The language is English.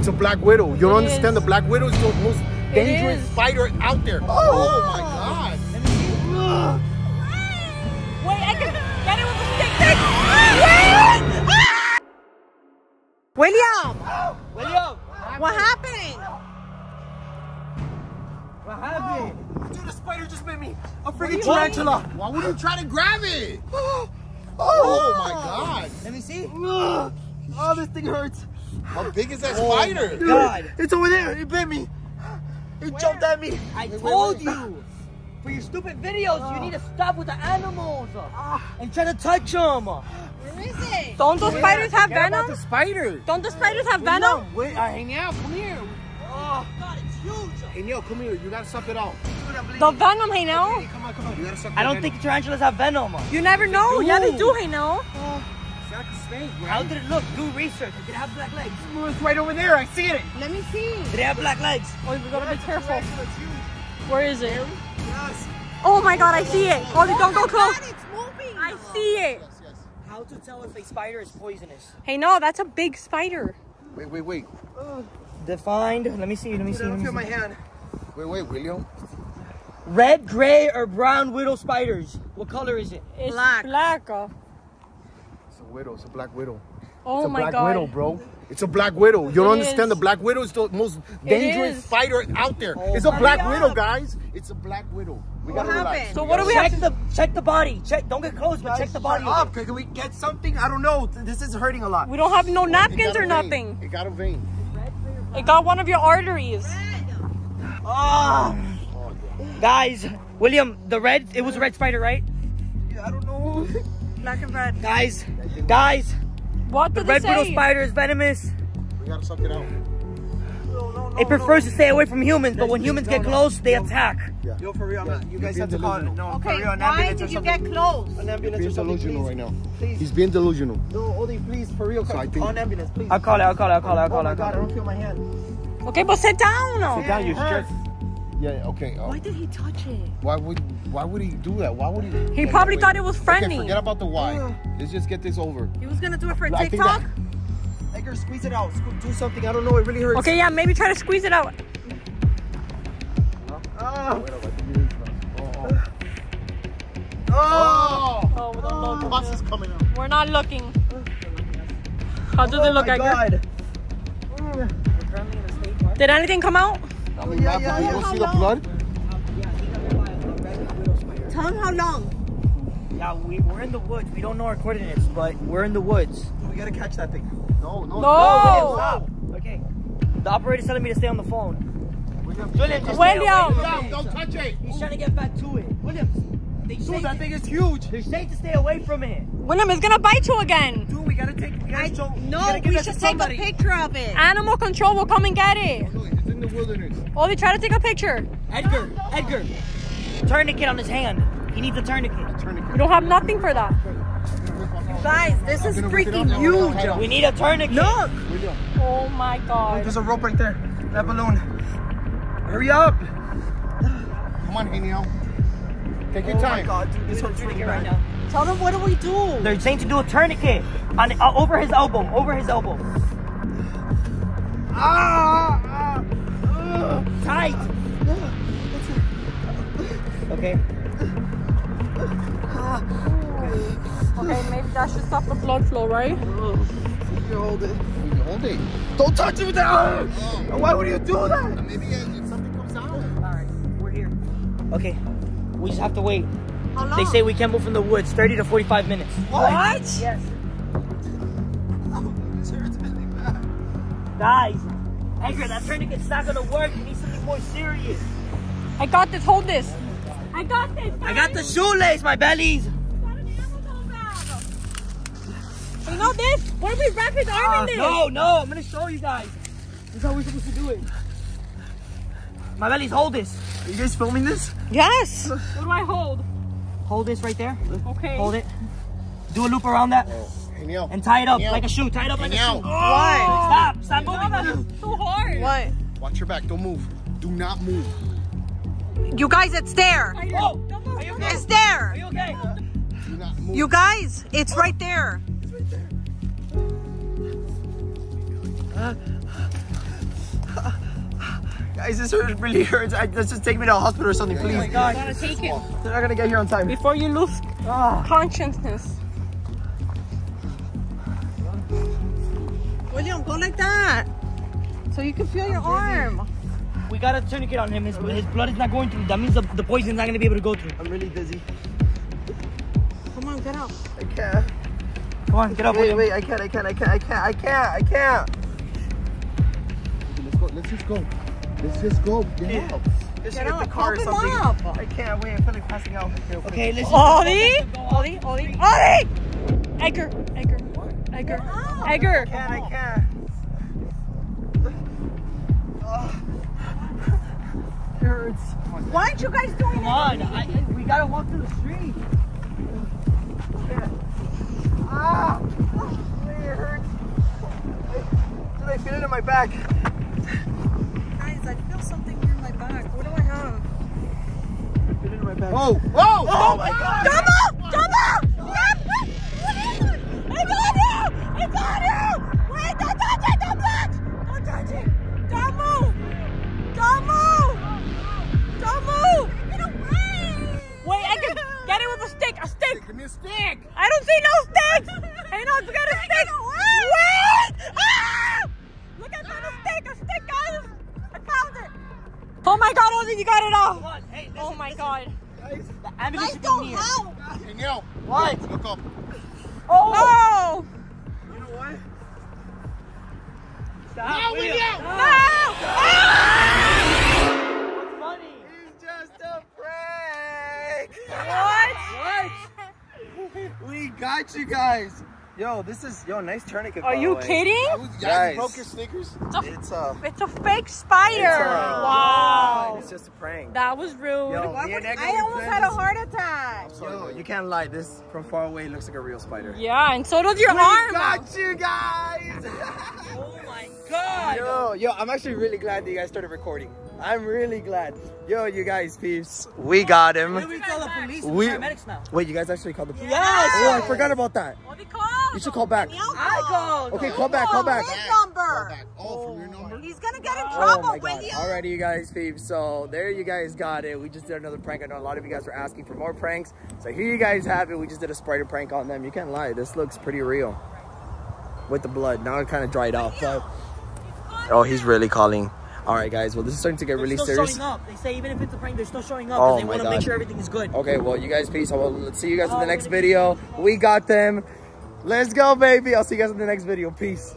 It's a black widow. You don't It understand the black widow is the most dangerous is. spider out there. Oh, my god. Wait, I can get it with a stick. Wait! Ah! William, William, what happened? what happened? Dude, the spider just bit me. A freaking tarantula. Why would you try to grab it? Oh my god. Let me see. Oh, this thing hurts. How big is that spider? God. It's over there. It bit me. It jumped at me. I wait, told wait. you. For your stupid videos, you need to stop with the animals uh, and try to touch them. Where is it? Don't those spiders have Forget about venom? the spider. Don't the spiders have venom? Wait, uh, hey, Neil, come here. Oh, God, it's huge. Hey, Neil, come here. You gotta suck it out. The venom, hey now? Come on, come on. You gotta suck I don't venom. think tarantulas have venom. You never know. Yeah, they do. do, hey now. It's like a snake, right? How did it look? Do research. Did it have black legs? It's right over there. I see it. Let me see. Did it have black legs? Oh, we gotta be careful. Where is it? Yes. Oh my god, I see it. Oh, don't go oh close. It's moving. I see it. Yes, yes. How to tell if a spider is poisonous? Hey, no, that's a big spider. Wait, wait, wait. Defined. Let me see. Let me I see. Let don't feel my hand. Wait, wait, William. Red, gray, or brown widow spiders. What color is it? It's Black. black. It's a widow. It's a black widow. Oh it's a my black god. widow, bro. It's a black widow. You don't It understand the black widow is the most dangerous fighter out there. Oh, it's a hurry black up. widow, guys. It's a black widow. We What gotta relax. happened? So what do we check have? the check the body. Check. Don't get close, but check the body. Shut up. Can we get something? I don't know. This is hurting a lot. We don't have no napkins or nothing. It got a vein. It got one of your arteries. Ah. Guys, William, the red. It was a red spider, right? Yeah, I don't know. Black and red. Guys, guys, What the did red widow say? spider is venomous. We gotta suck it out. No, no, no. It prefers to stay away from humans, but when humans no, get no. close, they attack. Yeah. Yo, for real, man. You you're guys have to call it. delusional. No, for Okay, real, an why did you something. get close? An He's ambulance being or something, delusional please. right now. Please. He's being delusional. No, Odie, please, for real. So I Call think- an ambulance, please. I'll call it. I'll call it. I'll call it. I'll Oh call it. my I'll God, I don't feel my hand. Okay, but sit down. Sit down, you jerk. Yeah. Okay. uh, Why did he touch it? why would Why would he do that? Why would he? He Okay, probably wait. thought it was friendly. Okay, forget about the why. Let's just get this over. He was gonna do it for I think TikTok. that- Edgar, squeeze it out. Do something. I don't know. It really hurts. Okay, yeah, maybe try to squeeze it out. Ah. Oh! Oh, we don't look. Bus is coming out. We're not looking. How does Oh it look, my Edgar? God. Did anything come out? I mean, Yeah, yeah, yeah, you yeah. don't see the blood? Tell him how long. Yeah, we, we're in the woods. We don't know our coordinates, but we're in the woods. We gotta catch that thing. No, no. No. Stop. Okay. The operator's telling me to stay on the phone. William, William, just stay away William. from William, it. don't touch it. He's trying to get back to it. Williams, they say, Dude, that thing is huge. they say to stay away from it. William is gonna bite you again. Dude, we gotta take. We gotta show. No, gotta we should take somebody. a picture of it. Animal control will come and get it. No, in the wilderness. Oh, they try to take a picture. Edgar, Edgar, tourniquet on his hand. He needs a tourniquet. Turn it. We don't have nothing for that. Guys, this is gonna rip it freaking huge. We need a tourniquet. Look. Oh my god. There's a rope right there. That balloon. Hurry up. Come on, Haniel. Take your Oh my. God, dude, this hurts really Tourniquet right now. Tell them what do we do? They're saying to do a tourniquet on uh, over his elbow, over his elbow. Ah. Tight. Okay. Okay, maybe that should stop the blood flow, right? You hold it. You can hold it. Don't touch it with that. Ah. Why would you do that? Maybe if something comes out. All right, we're here. Okay, we just have to wait. How long? They say we can't move from the woods. 30 to 45 minutes. What? Yes. This hurts really bad. Guys, Edgar, that tourniquet's not gonna work. You need something more serious. I got this. Hold this. I got this. I got the shoelace, my bellies. You know this? What if we wrap his arm in ah, this? No, no, I'm gonna show you guys. This is how we're supposed to do it. My bellies, hold this. Are you guys filming this? Yes. What do I hold? Hold this right there. Okay. Hold it. Do a loop around that oh. Haniel. and tie it up Yeah. like a shoe. Tie it up like a Haniel. shoe. Why? Stop, stop No, moving. that's too hard. What? Watch your back. Don't move. Do not move. You guys, it's there. Whoa, are you okay? It's there. Are you okay? Do not move. You guys, it's right there. It's right there. Guys, this hurt, really hurts. I, let's just take me to a hospital or something, please. Oh my god. Gotta take him They're not gonna get here on time. before you lose Ah. consciousness. William, like that. So you can feel your arm. We got a tourniquet on him. His, his blood is not going through. That means the, the poison's not gonna be able to go through. I'm really dizzy. Come on, get up. I can't. Come on, get up, Wait, William. wait, I can't, I can't, I can't, I can't, I can't, I can't. Let's go. Let's just go. Let's just go. Get up. Just Get hit up, the car or help him something. up. I can't, wait, I feel like passing out. Okay, listen. Ollie, Ollie, Ollie, Ollie! Edgar, Edgar, Edgar, Edgar. I can't, I can't. Ugh. It hurts. Why aren't you guys doing Come on. I, I- we gotta walk through the street. Ah! Wait, it hurts. Did I feel it in my back? Guys, I feel something near my back. What do I have? Feel it in my back. Oh, whoa! Oh my god! Dumbo! I you! Wait, don't touch it! Don't touch! Don't touch it! Don't move! Don't move! Don't move! Wait, I can get it with a stick! A stick! Give me a stick. I don't see no sticks! Hey, no, get a stick! Wait! Ah! Look, I found a stick! A stick, guys! I found it! Oh my god, Ozzy, you got it off! Hey, Oh my god. The ambulance should be near. Danielle. What? Look up. Oh! You Stop, William. No! Ah! What's funny? It's just a prank! What? We got you guys! Yo, this is, yo, nice tourniquet. Are by you way. kidding? Yeah, Guys. you broke your sneakers. It's a, It's a fake spider. it's a, wow. It's just a prank. That was rude. Yo, me and I almost had a heart attack. Yo, you can't lie. This from far away looks like a real spider. Yeah, and so does your We arm. got you guys! Oh my god. yo, yo, I'm actually really glad that you guys started recording. I'm really glad. Yo, you guys, peeps. We got him. Where do we call the police? We- We paramedics now. Wait, you guys actually called the police? Yes. Oh, I forgot about that. What do you call? You should call back. I called. Okay, call back, call back. His Call number. back. Oh, from your oh, number. He's gonna get in Oh trouble, my god. William. Alrighty, you guys, peeps. So there you guys got it. We just did another prank. I know a lot of you guys were asking for more pranks. So here you guys have it. We just did a spider prank on them. You can't lie. This looks pretty real. With the blood. Now it kind of dried off. But... Oh, he's really calling. Alright, guys. Well, this is starting to get They're really still serious. showing up. They say even if it's a prank, they're still showing up Oh they want to make sure everything is good. Okay, well, you guys, peace. Well, let's see you guys in the oh, next video. We got them. Let's go, baby. I'll see you guys in the next video. Peace.